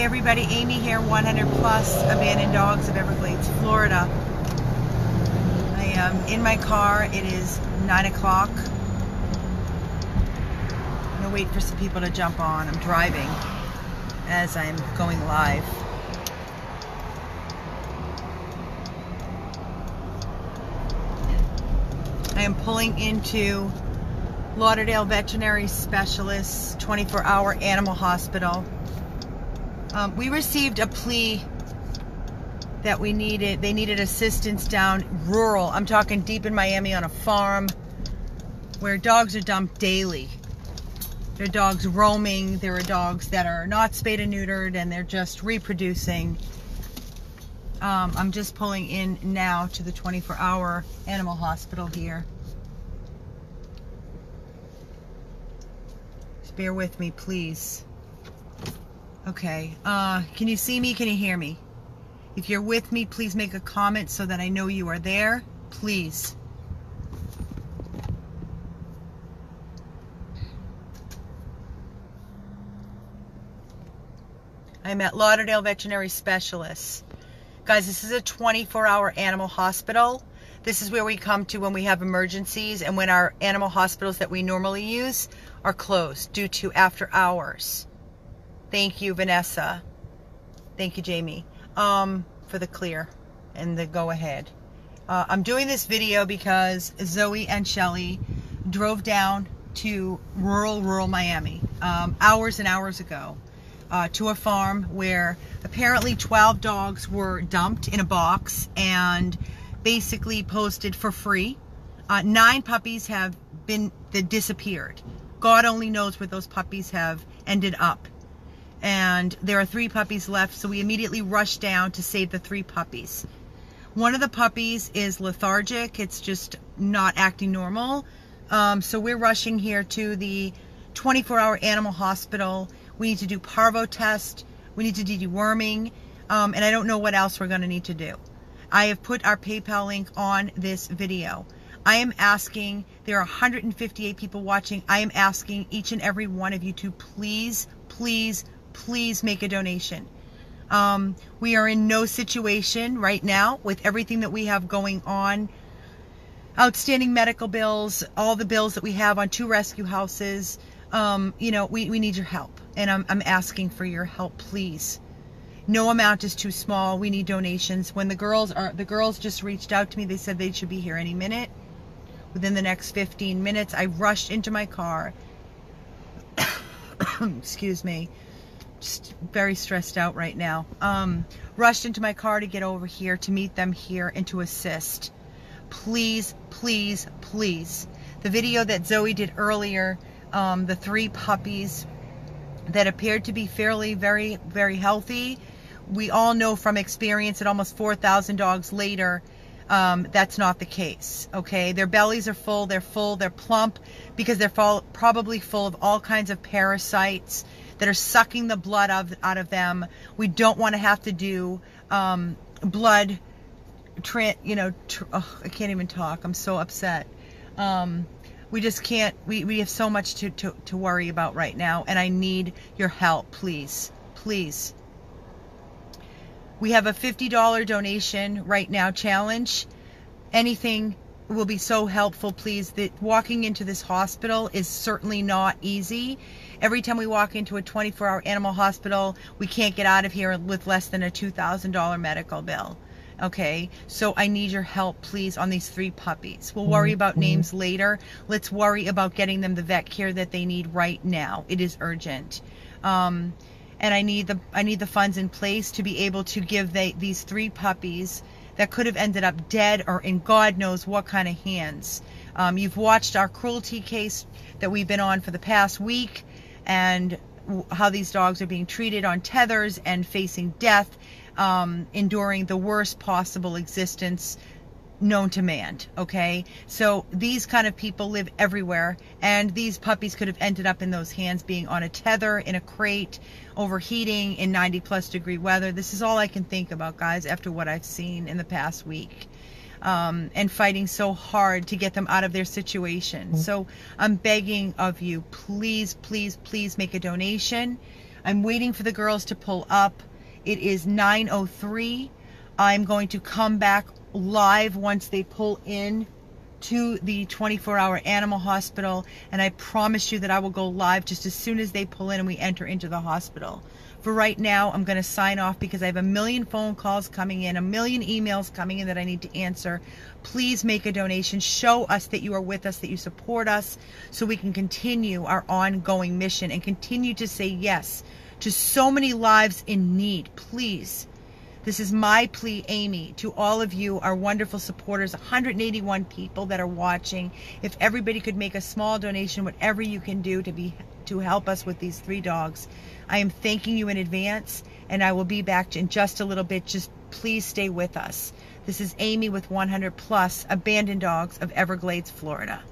Hey everybody, Amy here, 100 plus abandoned dogs of Everglades, Florida. I am in my car. It is 9 o'clock. I'm gonna wait for some people to jump on. I'm driving as I'm going live. I am pulling into Lauderdale Veterinary Specialists 24 hour animal hospital. Um, we received a plea that we needed, they needed assistance down rural. I'm talking deep in Miami on a farm where dogs are dumped daily. There are dogs roaming, there are dogs that are not spayed and neutered, and they're just reproducing. Um, I'm just pulling in now to the 24 hour animal hospital here. Just bear with me, please. Okay. Uh, can you see me? Can you hear me? If you're with me, please make a comment so that I know you are there. Please. I'm at Lauderdale Veterinary Specialists. Guys, this is a 24-hour animal hospital. This is where we come to when we have emergencies and when our animal hospitals that we normally use are closed due to after hours. Thank you, Vanessa. Thank you, Jamie, um, for the clear and the go ahead. Uh, I'm doing this video because Zoe and Shelly drove down to rural, rural Miami um, hours and hours ago uh, to a farm where apparently 12 dogs were dumped in a box and basically posted for free. Uh, nine puppies have been that disappeared. God only knows where those puppies have ended up and there are three puppies left, so we immediately rush down to save the three puppies. One of the puppies is lethargic, it's just not acting normal. Um, so we're rushing here to the 24 hour animal hospital. We need to do parvo test, we need to do deworming, um, and I don't know what else we're going to need to do. I have put our PayPal link on this video. I am asking, there are 158 people watching. I am asking each and every one of you to please, please, please make a donation. Um, we are in no situation right now with everything that we have going on. Outstanding medical bills, all the bills that we have on two rescue houses. Um, you know, we, we need your help. And I'm, I'm asking for your help, please. No amount is too small. We need donations. When the girls are, the girls just reached out to me. They said they should be here any minute. Within the next 15 minutes, I rushed into my car. Excuse me very stressed out right now. Um, rushed into my car to get over here to meet them here and to assist. Please, please, please. The video that Zoe did earlier, um, the three puppies that appeared to be fairly, very, very healthy. We all know from experience that almost 4,000 dogs later, um, that's not the case. Okay, their bellies are full, they're full, they're plump because they're full, probably full of all kinds of parasites that are sucking the blood of, out of them. We don't want to have to do um, blood, tra- you know, tr- oh, I can't even talk. I'm so upset. Um, we just can't, we, we have so much to, to, to worry about right now, and I need your help, please. Please. We have a $50 donation right now challenge. Anything will be so helpful, please. That walking into this hospital is certainly not easy. Every time we walk into a 24 hour animal hospital, we can't get out of here with less than a $2,000 medical bill. Okay, so I need your help, please, on these three puppies. We'll worry about mm-hmm. names later. Let's worry about getting them the vet care that they need right now. It is urgent. Um, and I need the I need the funds in place to be able to give they, these three puppies that could have ended up dead or in God knows what kind of hands. Um, you've watched our cruelty case that we've been on for the past week and how these dogs are being treated on tethers and facing death, um, enduring the worst possible existence known to man. Okay, so these kind of people live everywhere, and these puppies could have ended up in those hands being on a tether, in a crate, overheating in 90 plus degree weather. This is all I can think about, guys, after what I've seen in the past week. Um, and fighting so hard to get them out of their situation. Mm-hmm. So I'm begging of you, please, please, please make a donation. I'm waiting for the girls to pull up. It is 9:03. I'm going to come back live once they pull in to the 24-hour animal hospital and I promise you that I will go live just as soon as they pull in and we enter into the hospital. For right now, I'm going to sign off because I have a million phone calls coming in, a million emails coming in that I need to answer. Please make a donation. Show us that you are with us, that you support us, so we can continue our ongoing mission and continue to say yes to so many lives in need. Please. This is my plea, Amy, to all of you, our wonderful supporters, 181 people that are watching. If everybody could make a small donation, whatever you can do to be to help us with these three dogs. I am thanking you in advance, and I will be back in just a little bit. Just please stay with us. This is Amy with 100 Plus Abandoned Dogs of Everglades, Florida.